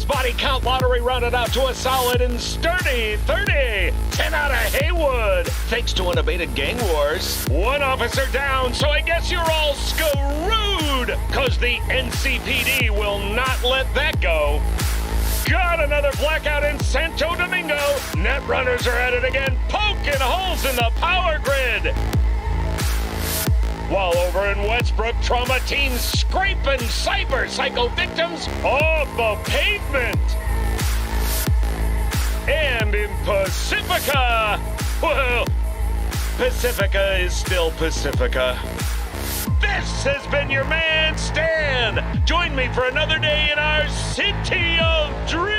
body count lottery rounded out to a solid and sturdy 30. 10 out of Heywood, Thanks to unabated gang wars. One officer down, so I guess you're all screwed. Cause the NCPD will not let that go. Got another blackout in Santo Domingo. Net runners are at it again, poking holes in the power grid. While over in Westbrook, trauma teams scraping cyber psycho victims off the pavement. Well, Pacifica is still Pacifica. This has been your man, Stan. Join me for another day in our city of dreams.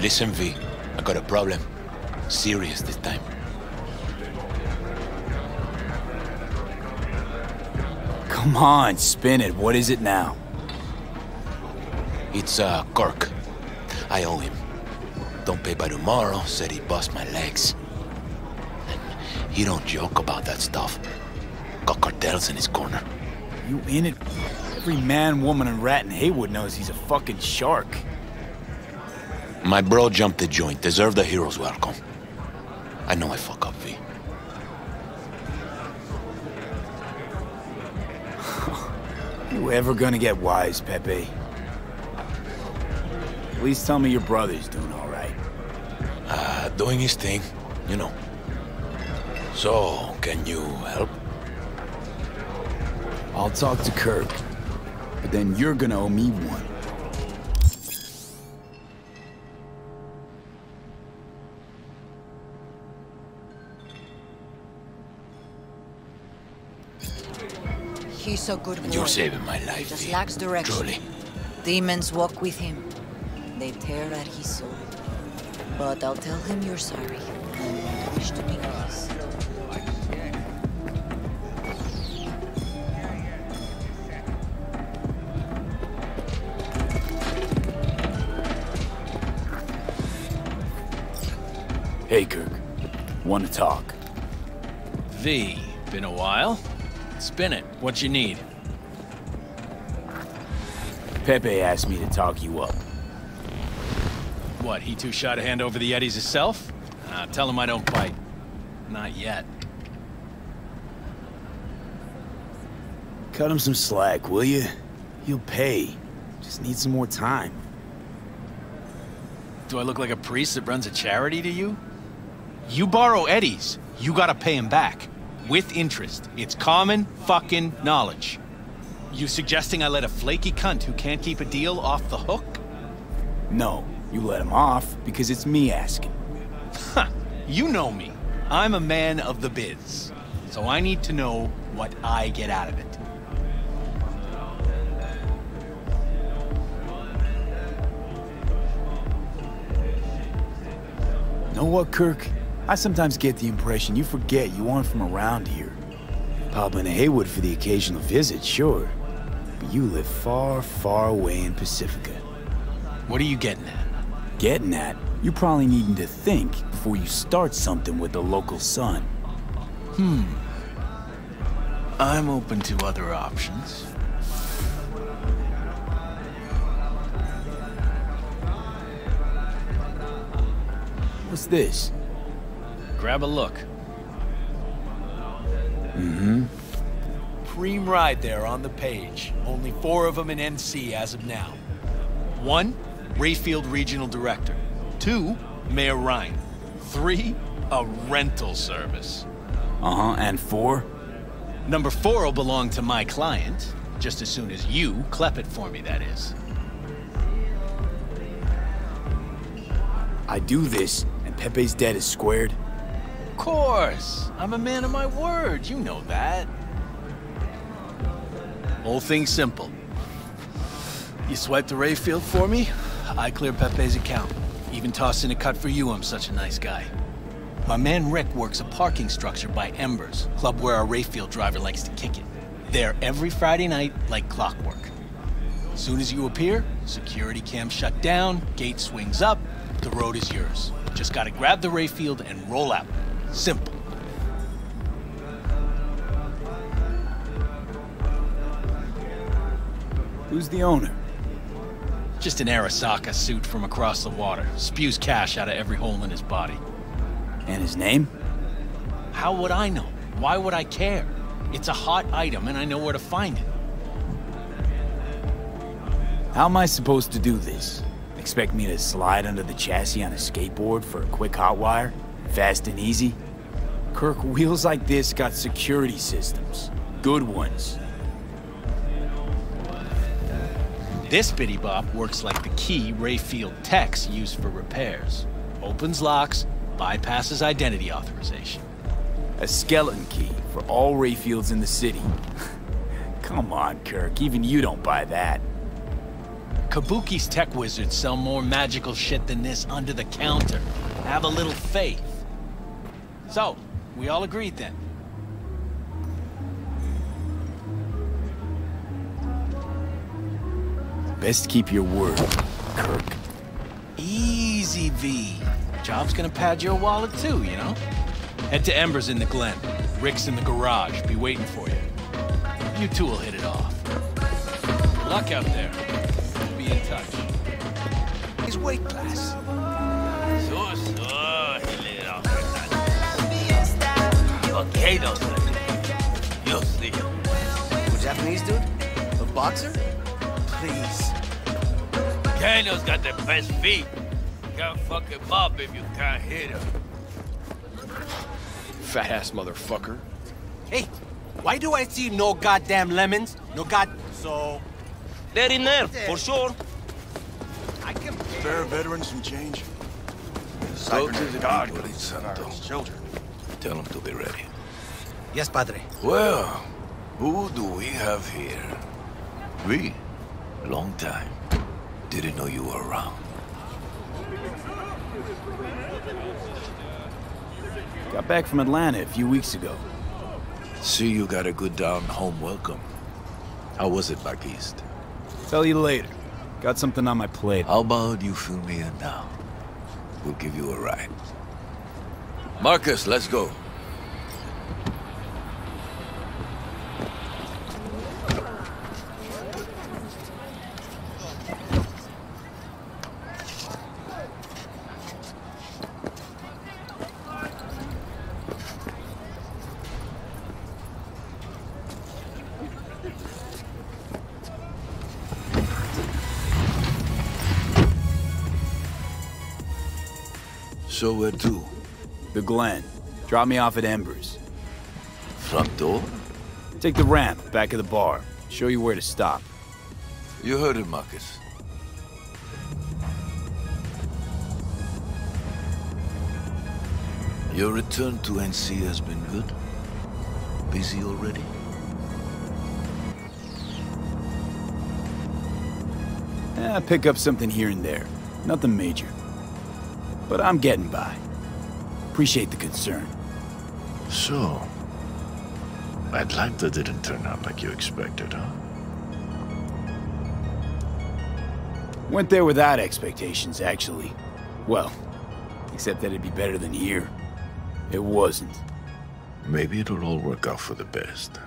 Listen, V. I got a problem. Serious this time. Come on, spin it. What is it now? It's, uh, Kirk. I owe him. Don't pay by tomorrow, said he'd bust my legs. And he don't joke about that stuff. Got cartels in his corner. You in it? Every man, woman, and rat in Heywood knows he's a fucking shark. My bro jumped the joint. Deserved a hero's welcome. I know I fuck up, V. You ever gonna get wise, Pepe? Please tell me your brother's doing all right. Uh, doing his thing, you know. So, can you help? I'll talk to Kirk, but then you're gonna owe me one. He's a good boy. You're saving my life, Just V. lacks direction. Truly. Demons walk with him. They tear at his soul. But I'll tell him you're sorry and wish to be his. Hey, Kirk. Want to talk? V, been a while? Spin it. What you need? Pepe asked me to talk you up. What, he too shot a hand over the Eddies himself? Tell him I don't bite. Not yet. Cut him some slack, will you? He'll pay. Just need some more time. Do I look like a priest that runs a charity to you? You borrow eddies, you gotta pay him back. With interest. It's common fucking knowledge. You suggesting I let a flaky cunt who can't keep a deal off the hook? No, you let him off because it's me asking. Ha! You know me. I'm a man of the biz. So I need to know what I get out of it. Know what, Kirk? I sometimes get the impression you forget you aren't from around here. Pop into Heywood for the occasional visit, sure. But you live far, far away in Pacifica. What are you getting at? Getting at, You're probably needing to think before you start something with the local sun. Hmm. I'm open to other options. What's this? Grab a look. Mm-hmm. Preem ride there on the page. Only four of them in NC as of now. One, Rayfield Regional Director. Two, Mayor Ryan. Three, a rental service. Uh-huh, and four? Number four will belong to my client, just as soon as you clep it for me, that is. I do this, and Pepe's debt is squared. Course. I'm a man of my word. You know that. Whole thing simple. You swipe the Rayfield for me, I clear Pepe's account. Even toss in a cut for you, I'm such a nice guy. My man Rick works a parking structure by Embers, club where our Rayfield driver likes to kick it. There every Friday night, like clockwork. As soon as you appear, security cam shut down, gate swings up, the road is yours. Just gotta grab the Rayfield and roll out. Simple. Who's the owner? Just an Arasaka suit from across the water. Spews cash out of every hole in his body. And his name? How would I know? Why would I care? It's a hot item and I know where to find it. How am I supposed to do this? Expect me to slide under the chassis on a skateboard for a quick hot wire? Fast and easy? Kirk, wheels like this got security systems. Good ones. This bitty bop works like the key Rayfield techs use for repairs. Opens locks, bypasses identity authorization. A skeleton key for all Rayfields in the city. Come on, Kirk, even you don't buy that. Kabuki's tech wizards sell more magical shit than this under the counter. Have a little faith. So, we all agreed then. Best keep your word, Kirk. Easy, V. Job's gonna pad your wallet too, you know? Head to Embers in the Glen. Rick's in the garage. Be waiting for you. You two will hit it off. Good luck out there. Be in touch. His weight class. Okay, don't You'll see. A Japanese dude? A boxer? Please. Daniel's got the best feet. Can't fuck him up if you can't hit him. Fat ass motherfucker. Hey, why do I see no goddamn lemons? No god... So... They're in there, for sure. I can... Spare veterans some change? Go to the God, people. please, Santo. Children. Tell them to be ready. Yes, padre. Well, who do we have here? We? Long time. Didn't know you were around. Got back from Atlanta a few weeks ago. See you got a good down home welcome. How was it back east? Tell you later. Got something on my plate. How about you fill me in now? We'll give you a ride. Marcus, let's go. Glen. Drop me off at Embers. Front door? Take the ramp, back of the bar. Show you where to stop. You heard it, Marcus. Your return to NC has been good? Busy already? Eh, pick up something here and there. Nothing major. But I'm getting by. Appreciate the concern. So, Atlanta didn't turn out like you expected, huh? Went there without expectations, actually. Well, except that it'd be better than here. It wasn't. Maybe it'll all work out for the best.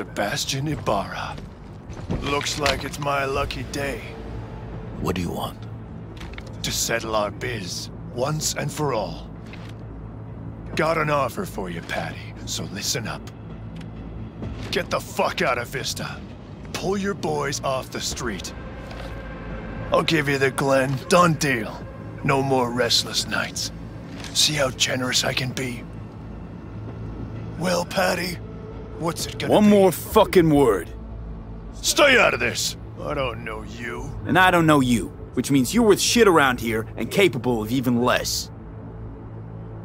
Sebastian Ibarra. Looks like it's my lucky day What do you want? to settle our biz once and for all. Got an offer for you, Patty, so listen up. Get the fuck out of Vista. Pull your boys off the street. I'll give you the Glen. Done deal. No more restless nights. See how generous I can be? Well, Patty, what's it gonna One be? more fucking word. Stay out of this! I don't know you. And I don't know you, which means you're worth shit around here and capable of even less.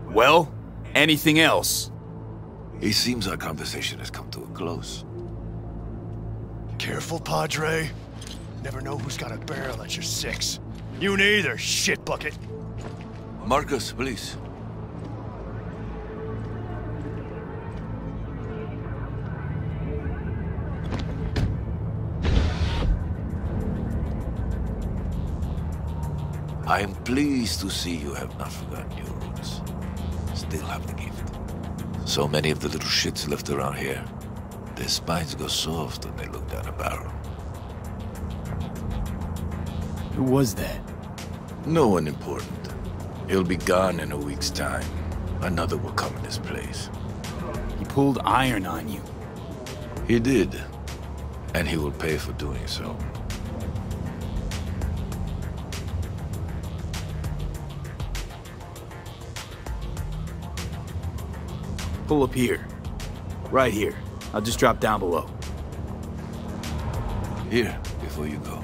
Well, anything else? It seems our conversation has come to a close. Careful, Padre. Never know who's got a barrel at your six. You neither, shit bucket. Marcus, please. Pleased to see you have not forgotten your roots. Still have the gift. So many of the little shits left around here, their spines go soft when they look down a barrel. Who was that? No one important. He'll be gone in a week's time. Another will come in his place. He pulled iron on you. He did. And he will pay for doing so. Pull up here. Right here. I'll just drop down below. Here, before you go.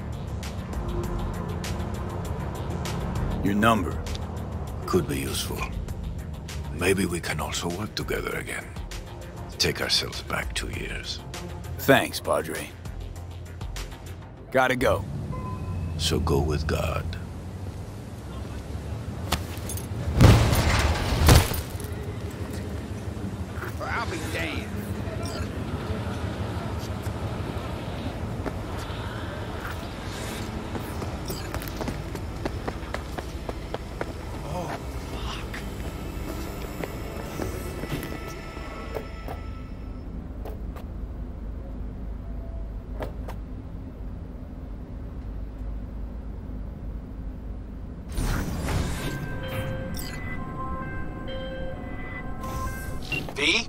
Your number. Could be useful. Maybe we can also work together again. Take ourselves back two years. Thanks, Padre. Gotta go. So go with God. V?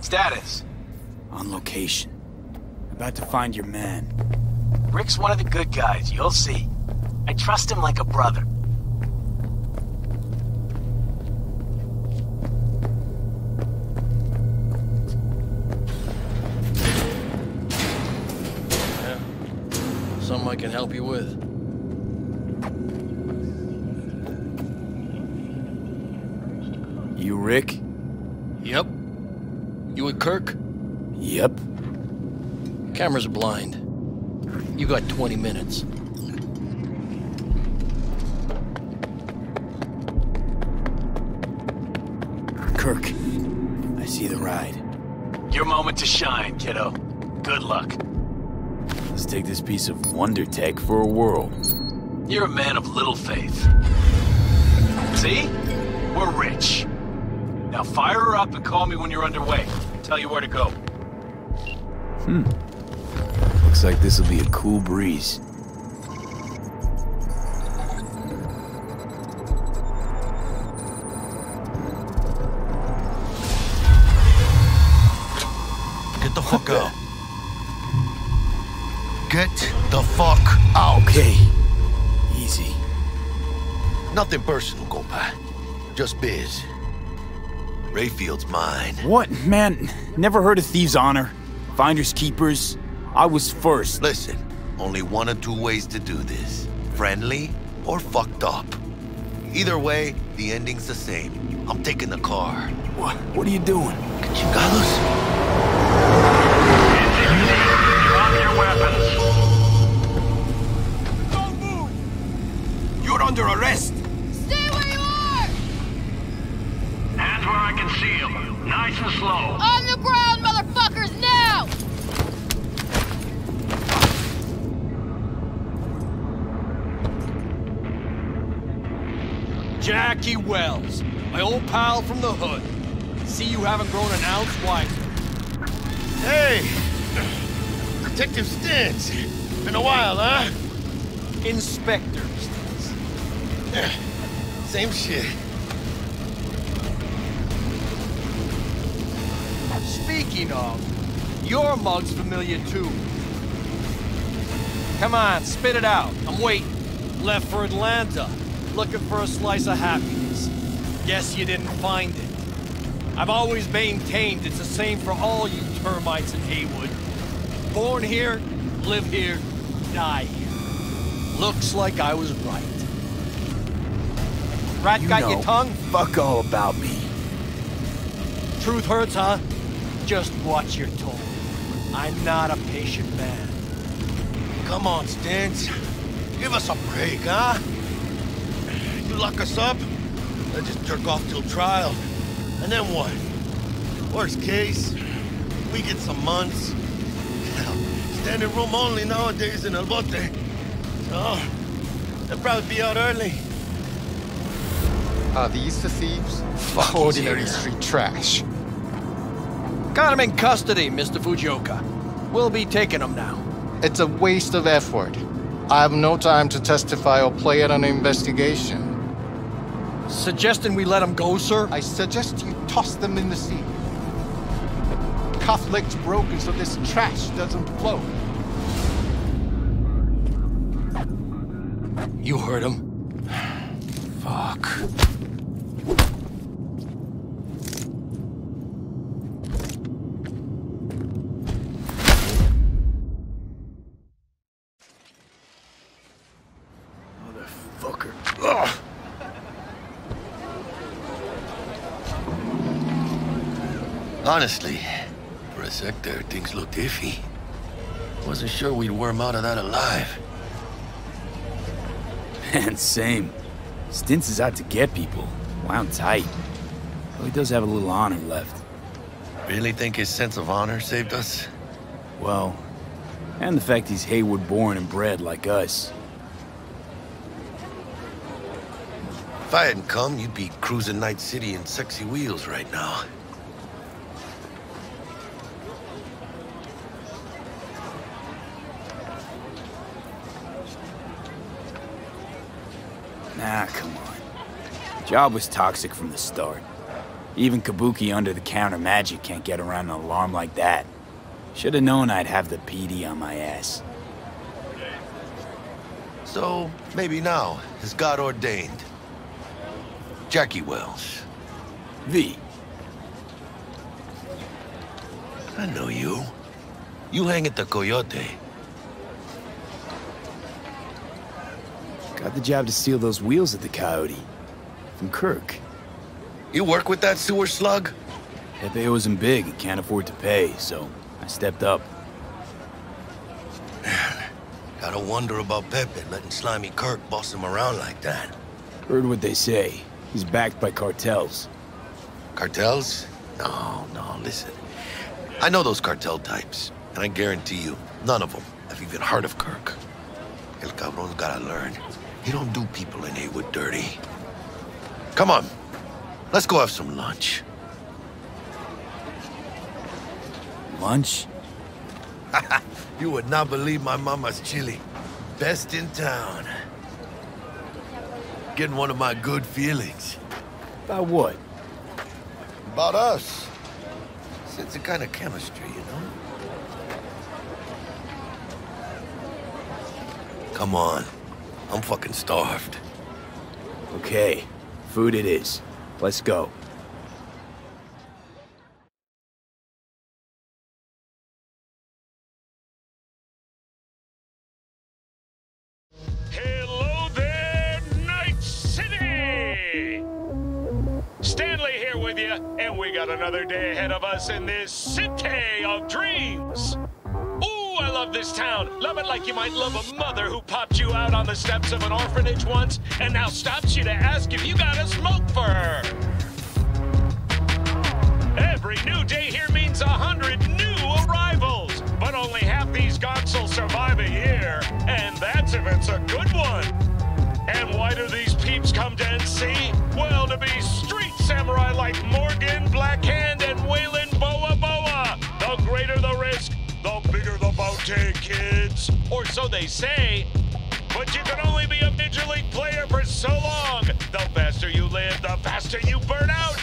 Status. On location. About to find your man. Rick's one of the good guys, you'll see. I trust him like a brother. Yeah. Something I can help you with. You Rick? Yep. You with Kirk? Yep. Cameras are blind. You got 20 minutes. Kirk. I see the ride. Your moment to shine, kiddo. Good luck. Let's take this piece of wonder tech for a whirl. You're a man of little faith. See? We're rich. Now fire her up and call me when you're underway. Tell you where to go. Hmm. Looks like this will be a cool breeze. Get the fuck out. Get the fuck out. Okay. Easy. Nothing personal, compa. Just biz. Rayfield's mine. What? Man, never heard of Thieves' Honor? Finders Keepers? I was first. Listen, only one or two ways to do this. Friendly or fucked up. Either way, the ending's the same. I'm taking the car. What? What are you doing? Chingados? Drop your weapons. Don't move! You're under arrest. Stay where you are! Hands where I can see them. Nice and slow. On the ground, motherfuckers, now! Jackie Wells, my old pal from the hood. See you haven't grown an ounce wiser. Hey! Detective Stintz. Been a while, huh? Inspector Same shit. Speaking of, your mug's familiar too. Come on, spit it out. I'm waiting. Left for Atlanta, looking for a slice of happiness. Guess you didn't find it. I've always maintained it's the same for all you termites in Heywood. Born here, live here, die here. Looks like I was right. Rat You got your tongue? Fuck all about me. Truth hurts, huh? Just watch your tone. I'm not a patient man. Come on, Stintz. Give us a break, huh? You lock us up, I just jerk off till trial. And then what? Worst case, we get some months. Hell, standing room only nowadays in El Bote. So, oh, they'll probably be out early. Are these the thieves? Ordinary street trash. Got him in custody, Mr. Fujioka. We'll be taking him now. It's a waste of effort. I have no time to testify or play at an investigation. Suggesting we let him go, sir? I suggest you toss them in the sea. Cuff leg's broken so this trash doesn't float. You heard him. Fuck. Honestly, for a sec there, things looked iffy. Wasn't sure we'd worm out of that alive. Man, same. Stintz is out to get people. Wound tight. Though he does have a little honor left. Really think his sense of honor saved us? Well, and the fact he's Heywood born and bred like us. If I hadn't come, you'd be cruising Night City in sexy wheels right now. Nah, come on. Job was toxic from the start. Even Kabuki under-the-counter magic can't get around an alarm like that. Should have known I'd have the PD on my ass. So, maybe now, as God ordained. Jackie Wells. V. I know you. You hang at the Coyote. Got the job to steal those wheels at the Coyote. From Kirk. You work with that sewer slug? Pepe owes him big and can't afford to pay, so I stepped up. Gotta wonder about Pepe letting Slimy Kirk boss him around like that. Heard what they say. He's backed by cartels. Cartels? No, no, listen. I know those cartel types, and I guarantee you, none of them have even heard of Kirk. El Cabron's gotta learn. You don't do people in Heywood dirty. Come on. Let's go have some lunch. Lunch? you would not believe my mama's chili. Best in town. Getting one of my good feelings. About what? About us. It's a kind of chemistry, you know? Come on. I'm fucking starved. Okay, food it is. Let's go. Hello there, Night City! Stanley here with you, and we got another day ahead of us in this city of dreams. This town. Love it like you might love a mother who popped you out on the steps of an orphanage once and now stops you to ask if you got a smoke for her. Every new day here means a hundred new arrivals, but only half these gonks will survive a year, and that's if it's a good one. And why do these peeps come to NC? Well, to be street samurai like Morgan, Blackhand, and Weyland Boa Boa. The greater the risk, the bigger the bounty, kids. Or so they say. But you can only be a Major League player for so long. The faster you live, the faster you burn out.